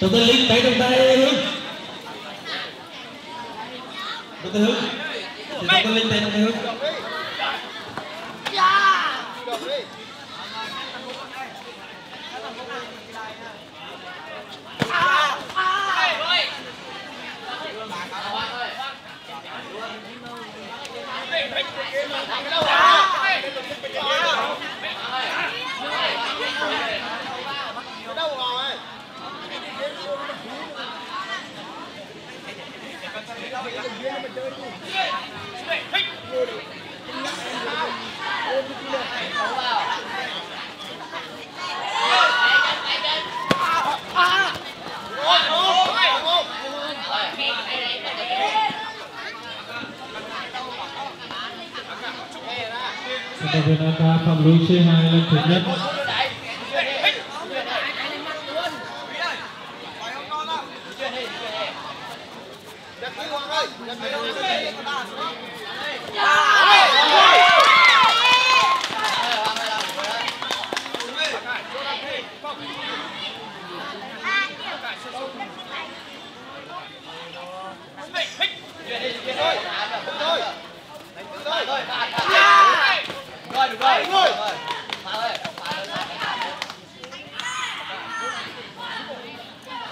cho tên linh tay trong tay hướng cho tên hướng cho tên linh tay trong tay hướng dẫn động viên AK phạm lũy C2 lần thứ nhất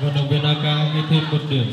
vận động viên AK ghi thêm một điểm.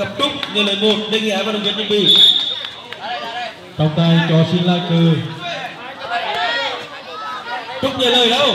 cặp trúc người lời một đề nghị hai vận động viên chuẩn bị trọng tài cho xin lại cờ trúc người lời đâu